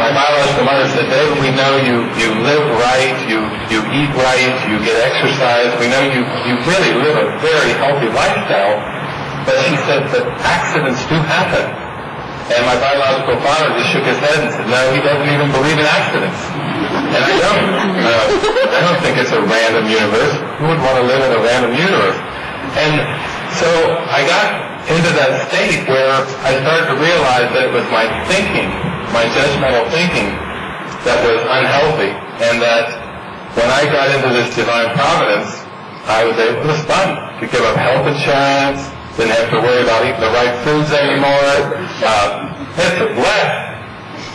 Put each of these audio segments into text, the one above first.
my biological mother said, David, we know you, you live right, you, you eat right, you get exercise. We know you, you really live a very healthy lifestyle. But she said that accidents do happen. And my biological father just shook his head and said, no, he doesn't even believe in accidents. And I don't. Uh, I don't think it's a random universe. Who would want to live in a random universe? And so I got into that state where I started to realize that it was my thinking, my judgmental thinking, that was unhealthy. And that when I got into this divine providence, I was able to fund to give up health insurance, didn't have to worry about eating the right foods anymore. Uh, it's a bless.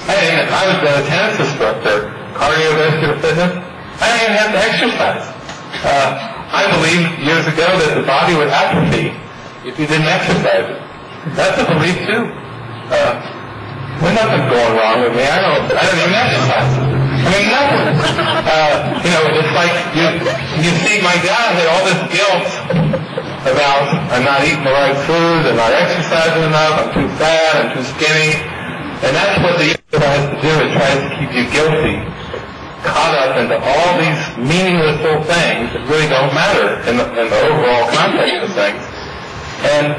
I, didn't, I was a tennis instructor, cardiovascular fitness. I didn't even have to exercise. Uh, I believed years ago that the body would atrophy if you didn't exercise. That's a belief too. Uh, well, nothing's going wrong with me. I don't. I don't even exercise. I mean, nothing. Uh, you know, it's like you. You see, my dad had all this guilt about I'm not eating the right food, I'm not exercising enough, I'm too fat, I'm too skinny. And that's what the ego tries to do. It tries to keep you guilty, caught up into all these meaningless little things that really don't matter in the, in the overall context of things. And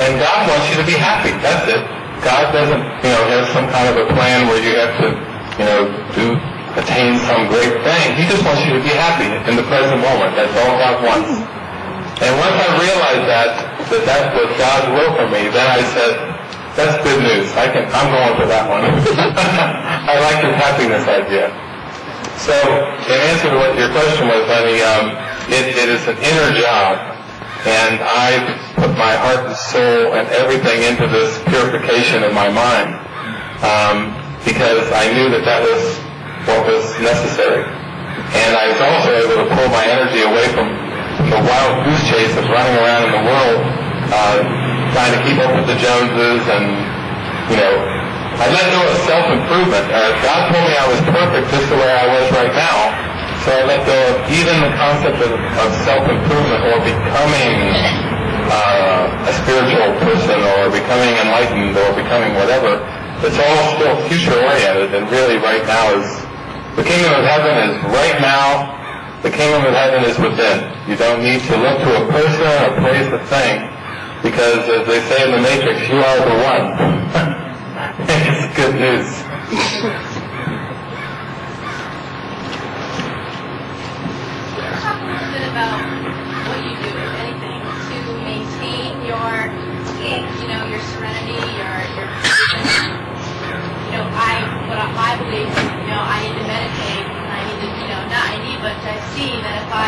and God wants you to be happy. That's it. God doesn't, you know, have some kind of a plan where you have to, you know, do attain some great thing. He just wants you to be happy in the present moment. That's all God wants. And once I realized that, that that was God's will for me, then I said, that's good news. I can, I'm going for that one. I like this happiness idea. So, in answer to what your question was, honey, um, it, it is an inner job. And I my heart and soul and everything into this purification of my mind. Um, because I knew that that was what was necessary. And I was also able to pull my energy away from the wild goose chase of running around in the world, uh, trying to keep up with the Joneses and, you know, I let go of self-improvement. Uh, God told me I was perfect just the way I was right now. So I let go of even the concept of, of self-improvement or becoming uh, a spiritual person or becoming enlightened or becoming whatever. It's all still future-oriented and really right now is, the kingdom of heaven is right now the kingdom of heaven is within. You don't need to look to a person, a place, a thing, because as they say in the Matrix, you are the one. it's good news. About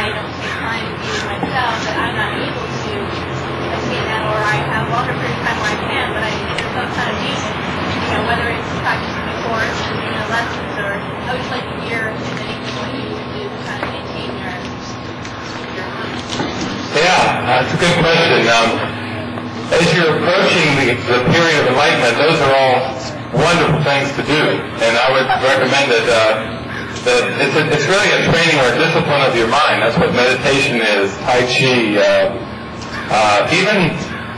I take to be myself, that I'm not able to attain that, or I have longer period of time where I can, but I need some kind of meaning, you know, whether it's practicing the course and, you know, lessons, or I would like if there's anything what you do to kind of maintain your, your. Yeah, that's a good question. Um, as you're approaching the, the period of enlightenment, those are all wonderful things to do, and I would recommend that. Uh, that it's, a, it's really a training or a discipline of your mind. That's what meditation is. Tai Chi, uh, uh, even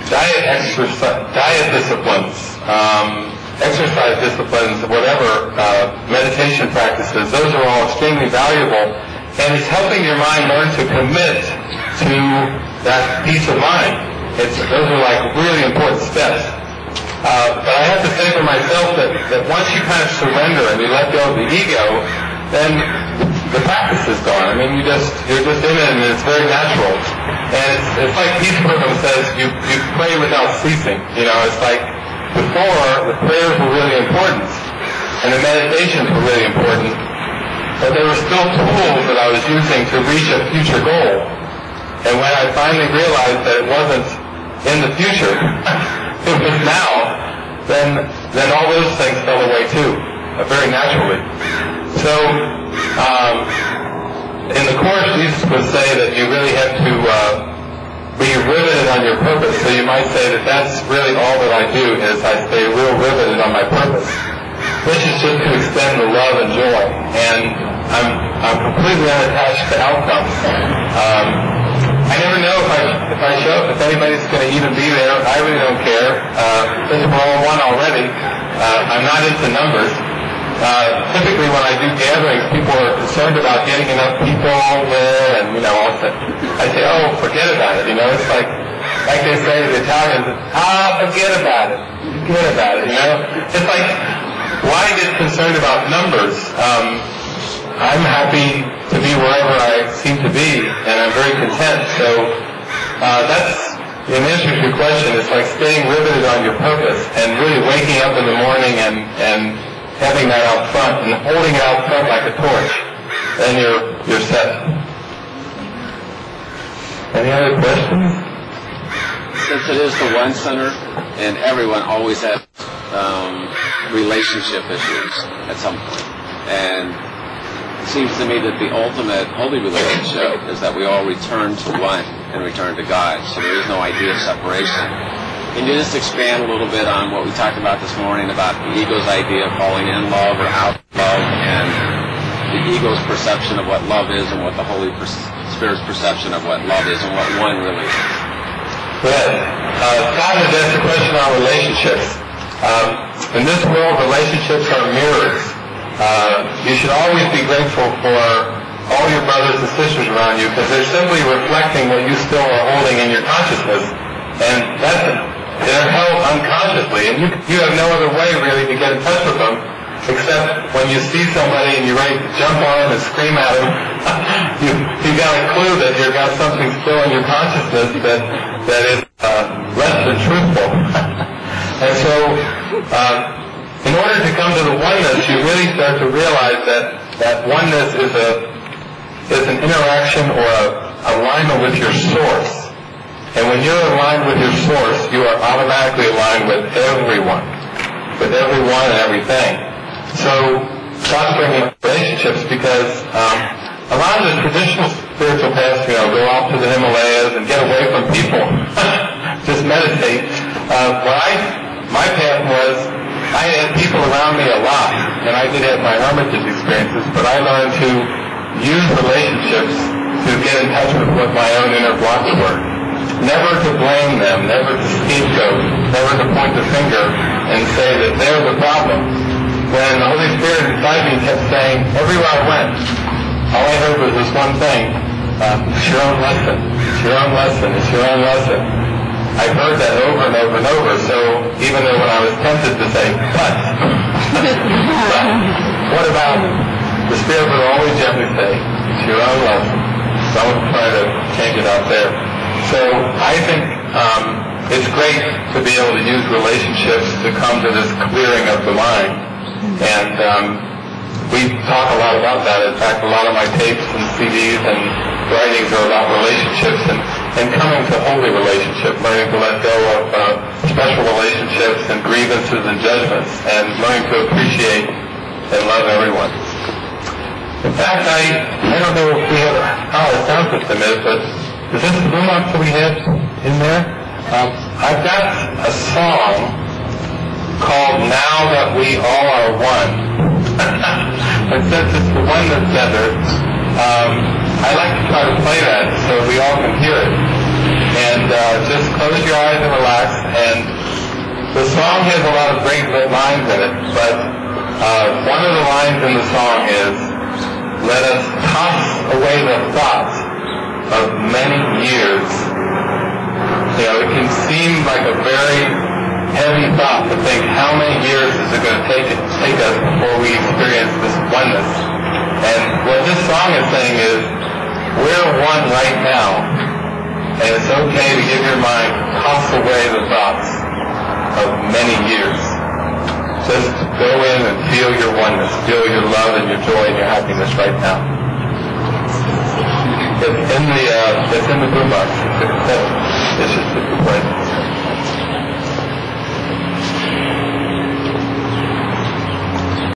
diet exercise, diet disciplines, um, exercise disciplines, whatever uh, meditation practices. Those are all extremely valuable, and it's helping your mind learn to commit to that peace of mind. It's, those are like really important steps. Uh, but I have to say for myself that, that once you kind of surrender and you let go of the ego, then the practice is gone. I mean, you just you're just in it, and it's very natural. And it's, it's like Peace Pilgrim says, you you pray without ceasing. You know, it's like before the prayers were really important, and the meditations were really important, but there were still tools that I was using to reach a future goal. And when I finally realized that it wasn't in the future, it was now, then then all those things fell away too, very naturally. So, um, in the course, Jesus would say that you really have to uh, be riveted on your purpose. So you might say that that's really all that I do is I stay real riveted on my purpose, which is just to extend the love and joy. And I'm I'm completely unattached to outcomes. Um, I never know if I if I show up if anybody's going to even be there. I really don't care. Uh, since we're all one already, uh, I'm not into numbers. Uh, typically when I do gatherings, people are concerned about getting enough people there, and you know, I'll I say, oh, forget about it. You know, it's like like they say to the Italians, ah, forget about it, forget about it. You know, it's like why get concerned about numbers? Um, I'm happy to be wherever I seem to be, and I'm very content. So uh, that's in answer to your question. It's like staying riveted on your purpose and really waking up in the morning and and having that out front and holding it out front like a torch. Then you're you're set. Any other questions? Since it is the one center, and everyone always has um, relationship issues at some point, and it seems to me that the ultimate holy relationship is that we all return to one and return to God. So there is no idea of separation. Can you just expand a little bit on what we talked about this morning about the ego's idea of falling in love or out of love, and the ego's perception of what love is, and what the Holy Spirit's perception of what love is, and what one really is? Good. Uh, has asked a question on relationships. Um, in this world, relationships are mirrors. Uh, you should always be grateful for all your brothers and sisters around you because they're simply reflecting what you still are holding in your consciousness. And that's, they're held unconsciously. And you, you have no other way really to get in touch with them except when you see somebody and you're jump on them and scream at them, you, you got a clue that you've got something still in your consciousness that, that is uh, less than truthful. and so, uh, in order to come to the oneness, you really start to realize that that oneness is a is an interaction or a alignment with your source. And when you're aligned with your source, you are automatically aligned with everyone, with everyone and everything. So bringing relationships because um, a lot of the traditional spiritual paths, you know, go off to the Himalayas and get away from people, just meditate. Uh, what I, my path was, I had people around me a lot, and I did have my hermitage experiences, but I learned to use relationships to get in touch with what my own inner blocks were. Never to blame them, never to scapegoat, never to point the finger and say that they're the problem. When the Holy Spirit inside me kept saying, everywhere I went, all I heard was this one thing, uh, it's your own lesson, it's your own lesson, it's your own lesson. I've heard that over and over and over, so even though when I was tempted to say, but, but what about the Spirit would always gently say, it's your own lesson. Don't try to change it out there. So I think um, it's great to be able to use relationships to come to this clearing of the mind. And um, we talk a lot about that. In fact, a lot of my tapes and CDs and writings are about relationships and, and coming to holy relationship, learning to let go of uh, special relationships and grievances and judgments, and learning to appreciate and love everyone. In fact, I I don't know if we have how our sound is, but is this the boombox that we have in there? Um, I've got a song called "Now That We All Are One." but since it's the one that's centered, um, I like to try to play that so we all can hear it. And uh, just close your eyes and relax. And the song has a lot of great lines in it, but uh, one of the lines in the song is let us toss away the thoughts of many years. You know, it can seem like a very heavy thought to think how many years is it going to take, take us before we experience this oneness. And what this song is saying is, we're one right now, and it's okay to give your mind, toss away the thoughts of many years. Just go in and feel your oneness, feel your love and your joy and your happiness right now. It's in the uh, it's in the just a